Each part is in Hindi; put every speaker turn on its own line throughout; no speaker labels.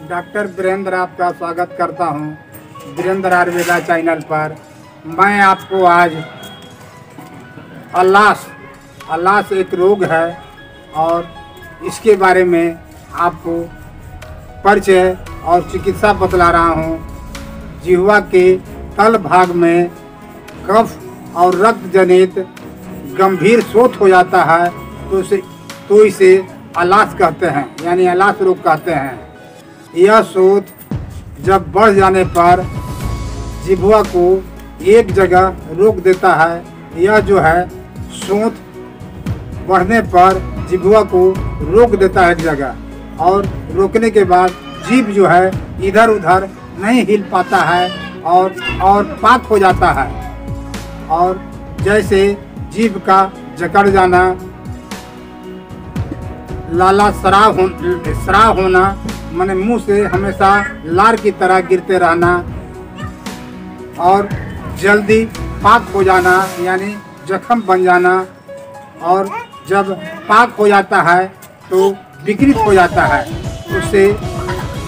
डॉक्टर वीरेंद्र आपका स्वागत करता हूँ वीरेंद्र आयुर्वेदा चैनल पर। मैं आपको आज अल्लास अल्लास एक रोग है और इसके बारे में आपको परिचय और चिकित्सा बतला रहा हूँ। जिह्वा के तल भाग में कफ और रक्त जनित गंभीर शोथ हो जाता है तो इसे तो इसे अलास कहते हैं, यानी अलास रोग कहते हैं। यह शोथ जब बढ़ जाने पर जिह्वा को एक जगह रोक देता है, यह जो है शोथ बढ़ने पर जिह्वा को रोक देता है एक जगह और रोकने के बाद जीभ जो है इधर उधर नहीं हिल पाता है और और पाक हो जाता है। और जैसे जीभ का जकड़ जाना, लाला शराब हो शराब होना मैंने मुँह से हमेशा लार की तरह गिरते रहना और जल्दी पाक हो जाना, यानी जख्म बन जाना। और जब पाक हो जाता है तो विकृत हो जाता है। उससे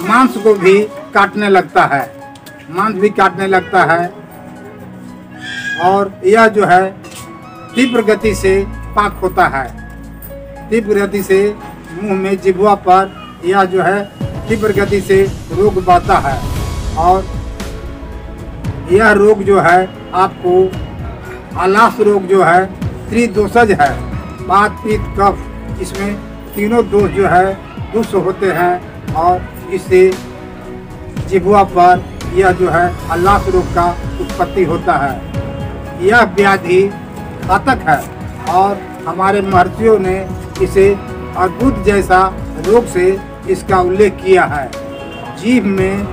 मांस को भी काटने लगता है। मांस भी काटने लगता है। और यह जो है, तीव्र गति से पाक होता है। तीव्र गति से मुँह में जिभुआ पर यह जो है तीव्र गति से रोग बढ़ता है। और यह रोग जो है, आपको आलास रोग जो है, त्रिदोषज है। बात पीत कफ, इसमें तीनों दोष जो है दुष्ट होते हैं। और इससे जिभुआ पर यह जो है अल्लास रोग का उत्पत्ति होता है। यह व्याधि घातक है। और हमारे महर्षियों ने इसे अद्भुत जैसा रोग से इसका उल्लेख किया है। जीभ में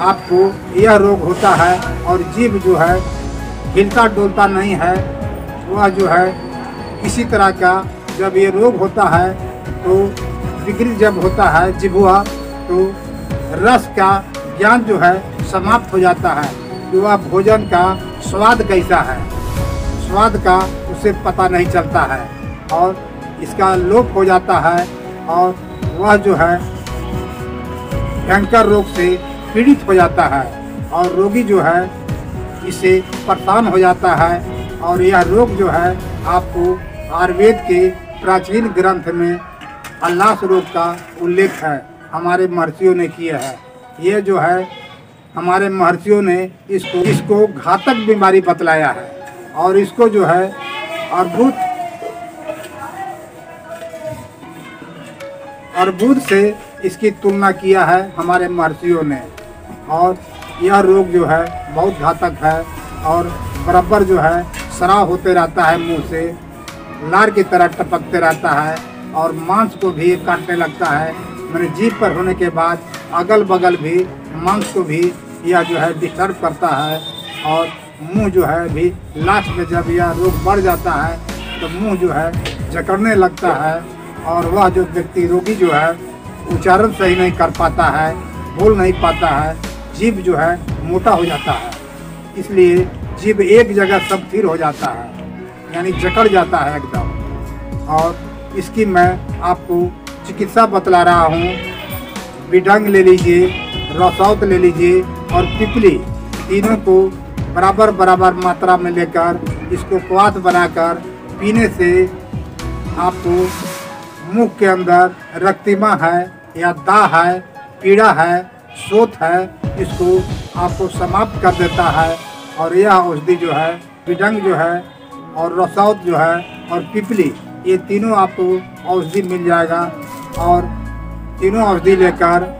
आपको यह रोग होता है और जीभ जो है, हिलता डोलता नहीं है। वह जो है किसी तरह का जब ये रोग होता है तो विकृत जब होता है जिभुआ तो रस का ज्ञान जो है, समाप्त हो जाता है। कि वह भोजन का स्वाद कैसा है? स्वाद का उसे पता नहीं चलता है और इसका लोप हो जाता है और वह जो है, भयंकर रोग से पीड़ित हो जाता है और रोगी जो है, इसे परेशान हो जाता है और यह रोग जो है, आपको आयुर्वेद के प्राचीन ग्रंथ में अल्लास रोग का उल्लेख है, हमारे महर्षियों ने किया है। ये जो है, हमारे महर्षियों ने इसको इसको घातक बीमारी बतलाया है और इसको जो है, अद्भुत अर्बुद से इसकी तुलना किया है हमारे महर्षियों ने। और यह रोग जो है, बहुत घातक है और बराबर जो है शराब होते रहता है मुँह से, लार की तरह टपकते रहता है और मांस को भी काटने लगता है। मैंने जीप पर होने के बाद अगल बगल भी मांस को भी यह जो है डिस्टर्ब करता है और मुँह जो है भी लास्ट में जब यह रोग बढ़ जाता है तो मुँह जो है जकड़ने लगता है। और वह जो व्यक्ति रोगी जो है, उच्चारण सही नहीं कर पाता है, बोल नहीं पाता है, जीभ जो है, मोटा हो जाता है। इसलिए जीभ एक जगह सब फिर हो जाता है, यानी जकड़ जाता है एकदम। और इसकी मैं आपको चिकित्सा बतला रहा हूँ। बिडंग ले लीजिए रसौत ले लीजिए और पिपली तीनों को बराबर बराबर मात्रा में लेकर, इसको क्वाथ बनाकर पीने से आपको मुख के अंदर रक्तिमा है या दाह है, पीड़ा है, सोत है, इसको आपको समाप्त कर देता है। और यह औषधि जो है बिडंग जो है और रसौत जो है और पिपली, ये तीनों आपको औषधि मिल जाएगा। और तीनों औषधि लेकर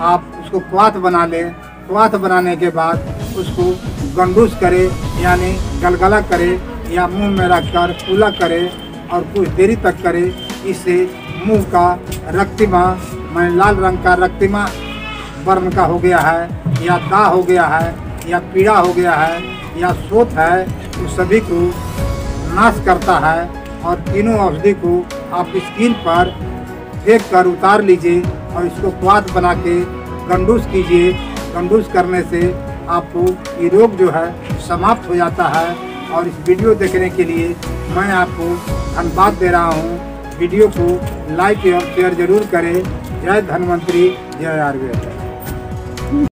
आप उसको क्वाथ बना लें। क्वाथ बनाने के बाद उसको गंडूस करें, यानी गलगला करें या मुँह में रखकर कूला करें और कुछ देरी तक करें। इससे मुँह का रक्तिमा, मैं लाल रंग का रक्तिमा वर्ण का हो गया है, या दाह हो गया है, या पीड़ा हो गया है, या सोत है तो सभी को नाश करता है और तीनों औषधि को आप स्किन पर देख कर उतार लीजिए और इसको स्वाद बना के गंडूस कीजिए। गंडूस करने से आपको ये रोग जो है समाप्त हो जाता है। और इस वीडियो देखने के लिए मैं आपको धन्यवाद दे रहा हूँ। वीडियो को लाइक एवं शेयर ज़रूर करें। जय धन्वंतरी जय आयुर्वेद।